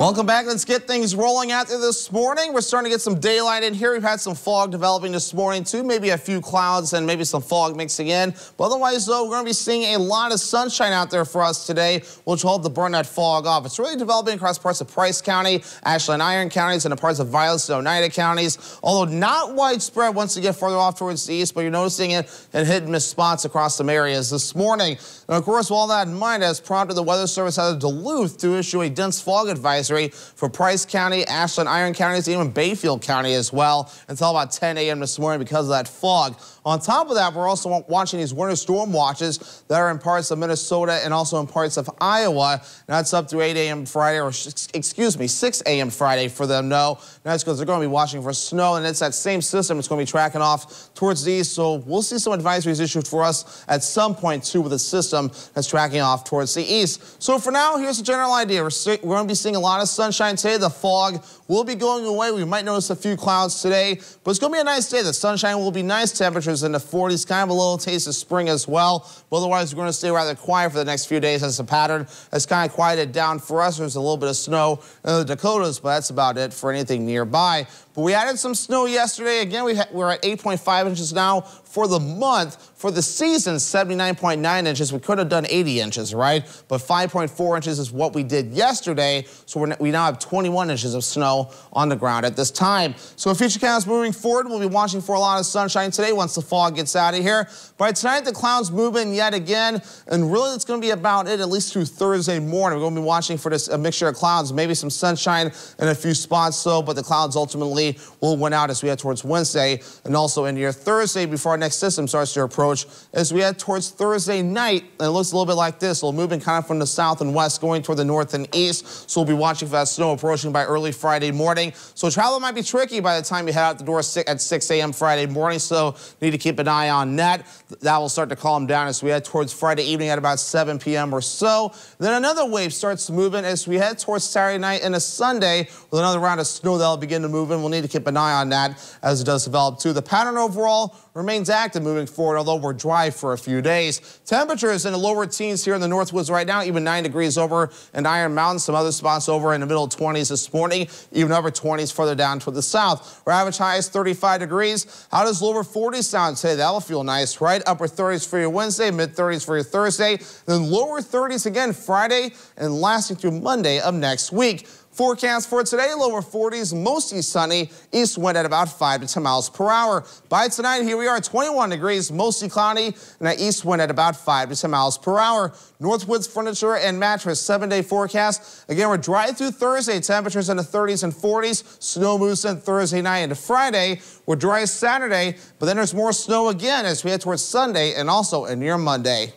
Welcome back. Let's get things rolling out there this morning. We're starting to get some daylight in here. We've had some fog developing this morning too. Maybe a few clouds and maybe some fog mixing in. But otherwise though, we're going to be seeing a lot of sunshine out there for us today, which will help to burn that fog off. It's really developing across parts of Price County, Ashland Iron counties, and the parts of Vilas and Oneida counties. Although not widespread once you get further off towards the east, but you're noticing it in hit and miss spots across some areas this morning. And of course, with all that in mind, has prompted the Weather Service out of Duluth to issue a dense fog advisory for Price County, Ashland, Iron counties, even Bayfield County as well until about 10 a.m. this morning because of that fog. On top of that, we're also watching these winter storm watches that are in parts of Minnesota and also in parts of Iowa. That's up to 8 a.m. Friday, or excuse me, 6 a.m. Friday for them. No, that's because they're going to be watching for snow, and it's that same system. It's going to be tracking off towards the east. So we'll see some advisories issued for us at some point too with the system that's tracking off towards the east. So for now, here's the general idea. We're, we're going to be seeing a lot sunshine today. The fog will be going away. We might notice a few clouds today, but it's going to be a nice day. The sunshine will be nice. Temperatures in the 40s, kind of a little taste of spring as well. But otherwise, we're going to stay rather quiet for the next few days as the pattern It's kind of quieted down for us. There's a little bit of snow in the Dakotas, but that's about it for anything nearby. But we added some snow yesterday. Again, we we're at 8.5 inches now for the month. For the season, 79.9 inches. We could have done 80 inches, right? But 5.4 inches is what we did yesterday. So we now have 21 inches of snow on the ground at this time. So futurecast moving forward, we'll be watching for a lot of sunshine today once the fog gets out of here. By tonight, the clouds move in yet again. And really, it's going to be about it, at least through Thursday morning. We're going to be watching for this a mixture of clouds, maybe some sunshine in a few spots, so, but the clouds ultimately will win out as we head towards Wednesday and also into your Thursday before our next system starts to approach. As we head towards Thursday night, And it looks a little bit like this. We'll move in kind of from the south and west going toward the north and east. So we'll be watching for that snow approaching by early Friday morning. So travel might be tricky by the time you head out the door at 6 a.m. Friday morning. So need to keep an eye on that. That will start to calm down as we head towards Friday evening at about 7 p.m. or so. Then another wave starts moving as we head towards Saturday night and a Sunday with another round of snow that will begin to move in. We'll need to keep an eye on that as it does develop too. The pattern overall remains active moving forward, although we're dry for a few days. Temperatures in the lower teens here in the Northwoods right now, even 9 degrees over in Iron Mountain. Some other spots over in the middle 20s this morning, even upper 20s further down to the south. Our average high is 35 degrees. How does lower 40s sound today? That'll feel nice, right? Upper 30s for your Wednesday, mid 30s for your Thursday, then lower 30s again Friday and lasting through Monday of next week. Forecast for today, lower 40s, mostly sunny, east wind at about 5 to 10 miles per hour. By tonight, here we are, 21 degrees, mostly cloudy, and an east wind at about 5 to 10 miles per hour. Northwoods Furniture and Mattress, seven-day forecast. Again, we're dry through Thursday, temperatures in the 30s and 40s. Snow moves in Thursday night into Friday. We're dry Saturday, but then there's more snow again as we head towards Sunday and also near Monday.